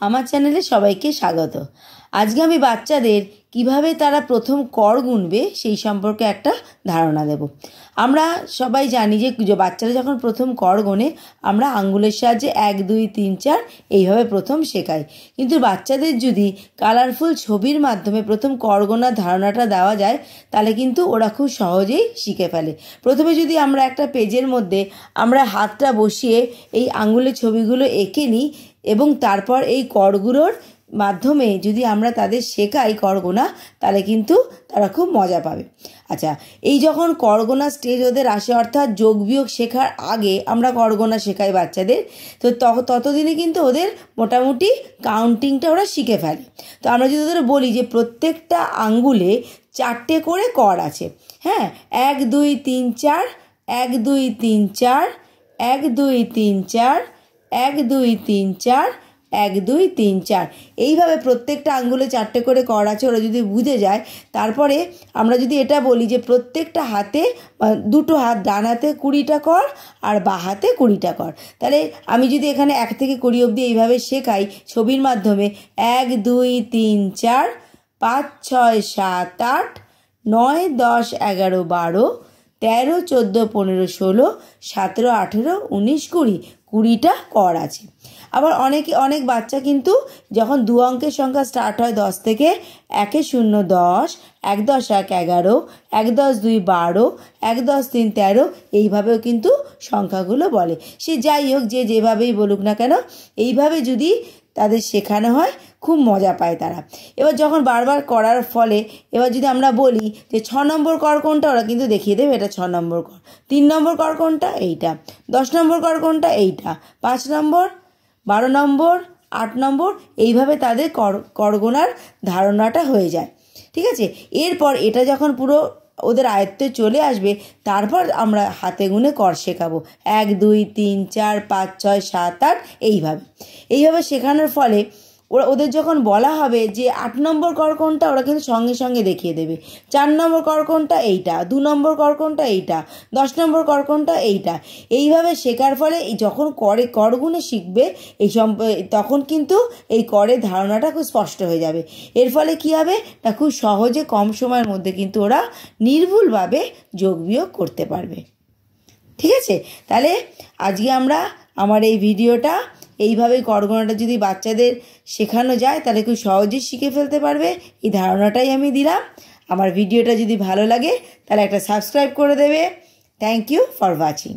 আমার চ্যানেলে সবাইকে স্বাগত। আজকে আমি বাচ্চাদের কীভাবে তারা প্রথম কর গুনবে সেই সম্পর্কে একটা ধারণা দেব। আমরা সবাই জানি যে বাচ্চারা যখন প্রথম কর গোনে, আমরা আঙ্গুলের সাহায্যে এক, দুই, তিন, চার এইভাবে প্রথম শেখাই। কিন্তু বাচ্চাদের যদি কালারফুল ছবির মাধ্যমে প্রথম কর গোনার ধারণাটা দেওয়া যায়, তাহলে কিন্তু ওরা খুব সহজেই শিখে ফেলে। প্রথমে যদি আমরা একটা পেজের মধ্যে আমরা হাতটা বসিয়ে এই আঙ্গুলের ছবিগুলো এঁকে নিই এবং তারপর এই করগুলোর মাধ্যমে যদি আমরা তাদের শেখাই করগোনা, তাহলে কিন্তু তারা খুব মজা পাবে। আচ্ছা এই যখন করগোনা স্টেজ ওদের আসে, অর্থাৎ যোগ বিয়োগ শেখার আগে আমরা করগোনা শেখাই বাচ্চাদের, তো ততদিনে কিন্তু ওদের মোটামুটি কাউন্টিংটা ওরা শিখে ফেলে। তো আমরা যদি ওদের বলি যে প্রত্যেকটা আঙ্গুলে চারটে করে কর আছে হ্যাঁ? এক, দুই, তিন, চার, এক, দুই, তিন, চার, এক, দুই, তিন, চার, এক, দুই, তিন, চার এক, দুই, তিন, চার। এইভাবে প্রত্যেকটা আঙ্গুলে চারটে করে কর আছে, ওরা যদি বুঝে যায়, তারপরে আমরা যদি এটা বলি যে প্রত্যেকটা হাতে দুটো হাত, ডান হাতে কুড়িটা কর আর বা হাতে কুড়িটা কর। তাহলে আমি যদি এখানে এক থেকে কুড়ি অবধি এইভাবে শেখাই ছবির মাধ্যমে, এক, দুই, তিন, চার, পাঁচ, ছয়, সাত, আট, নয়, দশ, এগারো, বারো, তেরো, চোদ্দ, পনেরো, ষোলো, সতেরো, আঠেরো, উনিশ, কুড়ি। কুড়িটা কর আছে। আবার অনেকে, অনেক বাচ্চা কিন্তু যখন দু অঙ্কের সংখ্যা স্টার্ট হয় দশ থেকে, একে শূন্য দশ, এক দশ এক এগারো, এক দশ দুই বারো, এক দশ তিন তেরো, এইভাবেও কিন্তু সংখ্যাগুলো বলে। সে যাই হোক, যে যেভাবেই বলুক না কেন, এইভাবে যদি তাদের শেখানো হয় খুব মজা পায় তারা। এবার যখন বারবার করার ফলে, এবার যদি আমরা বলি যে ছ নম্বর কর কোনটা, ওরা কিন্তু দেখিয়ে দেবে এটা ছ নম্বর কর। তিন নম্বর কর কোনটা? এইটা। দশ নম্বর কর কোনটা? এইটা। পাঁচ নম্বর, বারো নম্বর, আট নম্বর, এইভাবে তাদের কর, করগোনার ধারণাটা হয়ে যায়। ঠিক আছে? এরপর এটা যখন পুরো ওদের আয়ত্তে চলে আসবে, তারপর আমরা হাতে গুনে কর শেখাবো। এক, দুই, তিন, চার, পাঁচ, ছয়, সাত, আট, এইভাবে। এইভাবে শেখানোর ফলে ওরা, ওদের যখন বলা হবে যে আট নম্বর কর কোনটা, ওরা কিন্তু সঙ্গে সঙ্গে দেখিয়ে দেবে। চার নম্বর কর এইটা। দু নম্বর কর কোনটা, এইটা। দশ নম্বর কর কোনটা, এইটা। এইভাবে শেখার ফলে যখন করে করগুনে শিখবে, এই সম, তখন কিন্তু এই করের ধারণাটা খুব স্পষ্ট হয়ে যাবে। এর ফলে কী হবে? না, খুব সহজে কম সময়ের মধ্যে কিন্তু ওরা নির্ভুলভাবে যোগ বিয়োগ করতে পারবে। ঠিক আছে? তাহলে আজকে আমরা, আমার এই ভিডিওটা এইভাবে করগোনাটা যদি বাচ্চাদের শেখানো যায়, তাহলে খুব সহজেই শিখে ফেলতে পারবে। এই ধারণাটাই আমি দিলাম। আমার ভিডিওটা যদি ভালো লাগে, তাহলে একটা সাবস্ক্রাইব করে দেবে। Thank you for watching